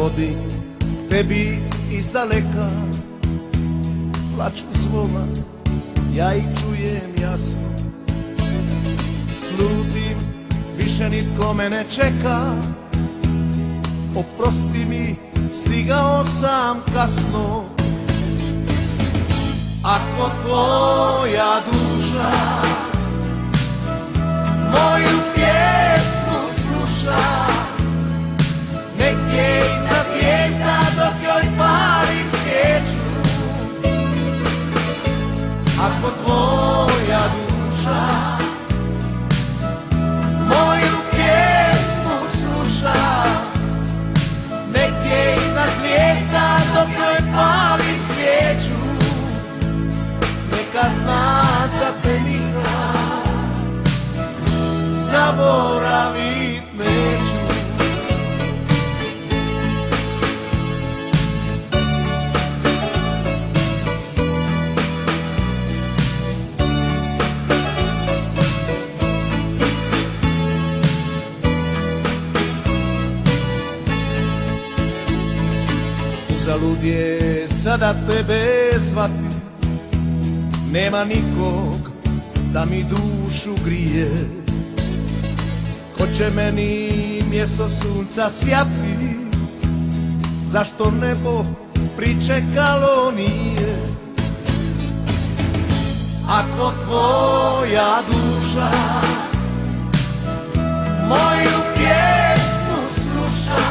vodi tebi iz daleka Plaču zvona, ja ih čujem jasno. Slutim, više nitko me ne čeka. Oprosti mi, stigao sam kasno. Ako tvoja duša zaboravit neću. Uzalud je sada tebe zvati. Nema nikog da mi dušu grije Ko će meni mjesto sunca sjati. Zašto nebo pričekalo nije? Ako tvoja duša Moju pjesmu sluša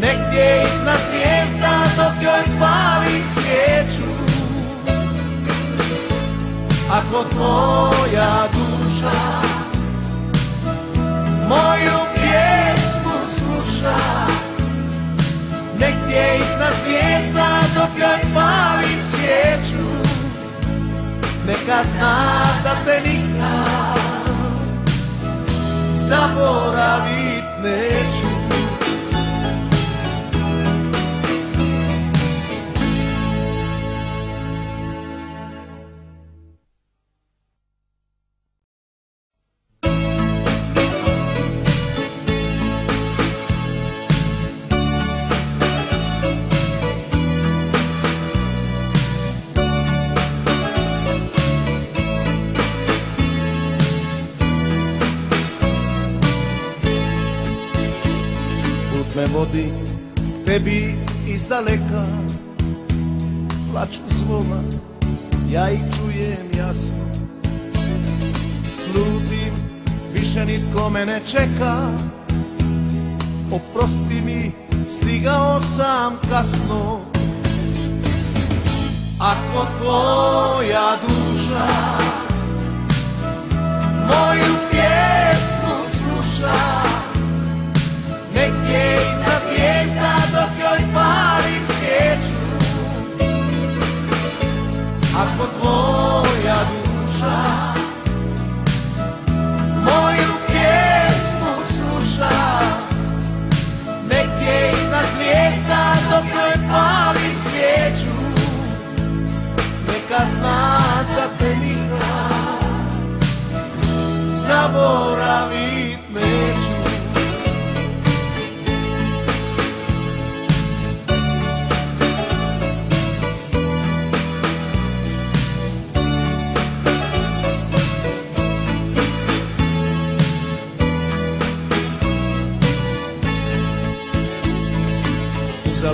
Negdje iznad zvijezda dok joj palim svijeću. Ako tvoja duša moju pjesmu sluša. Negdje iznad zvijezda dok joj palim svijeću Neka zna da te nikad zaboravit neću vodi tebi iz daleka Plaču zvona, ja ih čujem jasno. Slutim, više nitko me ne čeka. Oprosti mi, stigao sam kasno. Ako tvoja duša Ako tvoja duša moju pjesmu sluša Negdje iza zvijezda dok joj palim svijeću. Neka zna da te nikad zaboravit neću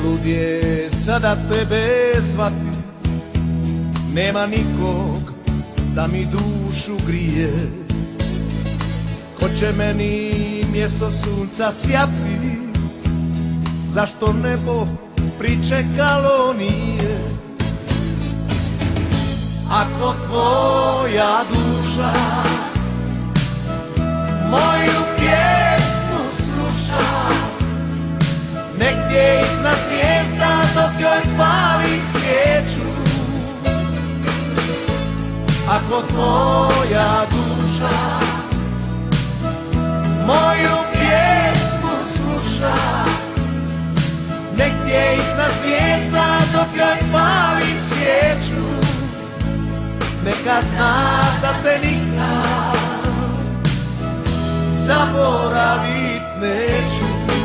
Uzalud je sada tebe zvati. Nema nikog da mi dušu grije. Ko će meni mjesto sunca sjati. Zašto nebo pričekalo nije? Ako tvoja duša moju pjesmu Ako tvoja duša. Moju pjesmu sluša. Negdje iznad zvijezda dok joj palim svijeću Neka zna da te nikad zaboravit neću